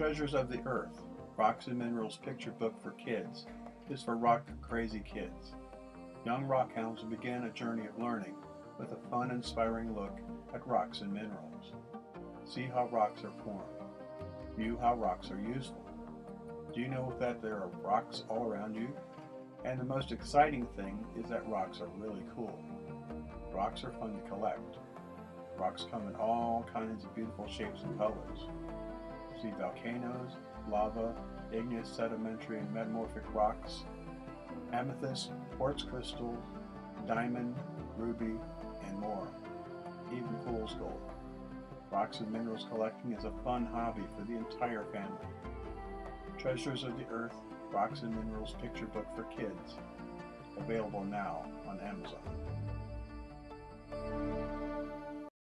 Treasures of the Earth, Rocks and Minerals picture book for kids, is for rock crazy kids. Young rock hounds will begin a journey of learning with a fun, inspiring look at rocks and minerals. See how rocks are formed. View how rocks are useful. Do you know that there are rocks all around you? And the most exciting thing is that rocks are really cool. Rocks are fun to collect. Rocks come in all kinds of beautiful shapes and colors. See volcanoes, lava, igneous, sedimentary, and metamorphic rocks, amethyst, quartz crystal, diamond, ruby, and more. Even fool's gold. Rocks and minerals collecting is a fun hobby for the entire family. Treasures of the Earth, Rocks and Minerals picture book for kids. Available now on Amazon.